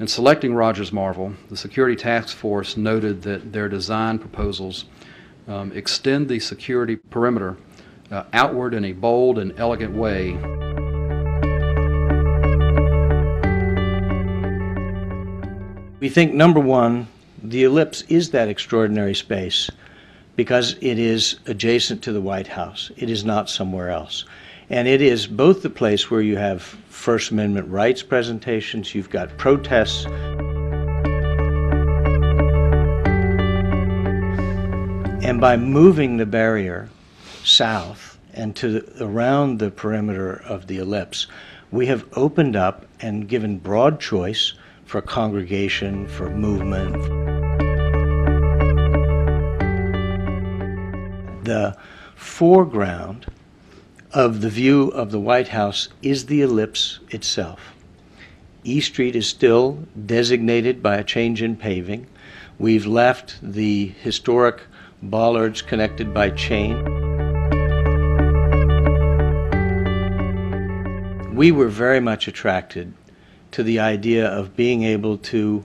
In selecting Rogers Marvel, the Security Task Force noted that their design proposals um, extend the security perimeter uh, outward in a bold and elegant way. We think, number one, the ellipse is that extraordinary space because it is adjacent to the White House. It is not somewhere else. And it is both the place where you have First Amendment rights presentations, you've got protests. And by moving the barrier south and to the, around the perimeter of the ellipse, we have opened up and given broad choice for congregation, for movement. The foreground of the view of the White House is the ellipse itself. E Street is still designated by a change in paving. We've left the historic bollards connected by chain. We were very much attracted to the idea of being able to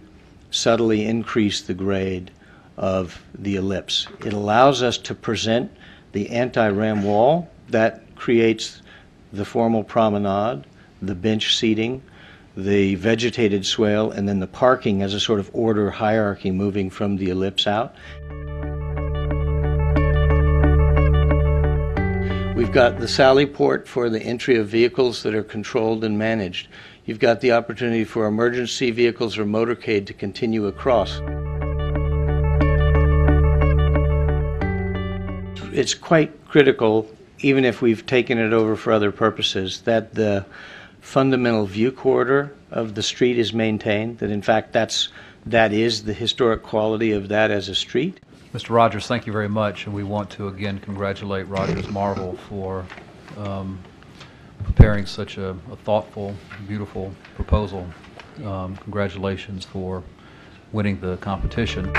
subtly increase the grade of the ellipse. It allows us to present the anti-ram wall that creates the formal promenade, the bench seating, the vegetated swale, and then the parking as a sort of order hierarchy moving from the ellipse out. We've got the Sally port for the entry of vehicles that are controlled and managed. You've got the opportunity for emergency vehicles or motorcade to continue across. It's quite critical, even if we've taken it over for other purposes, that the fundamental view corridor of the street is maintained, that in fact that's, that is the historic quality of that as a street. Mr. Rogers, thank you very much, and we want to again congratulate Rogers Marvel for um, preparing such a, a thoughtful, beautiful proposal. Um, congratulations for winning the competition.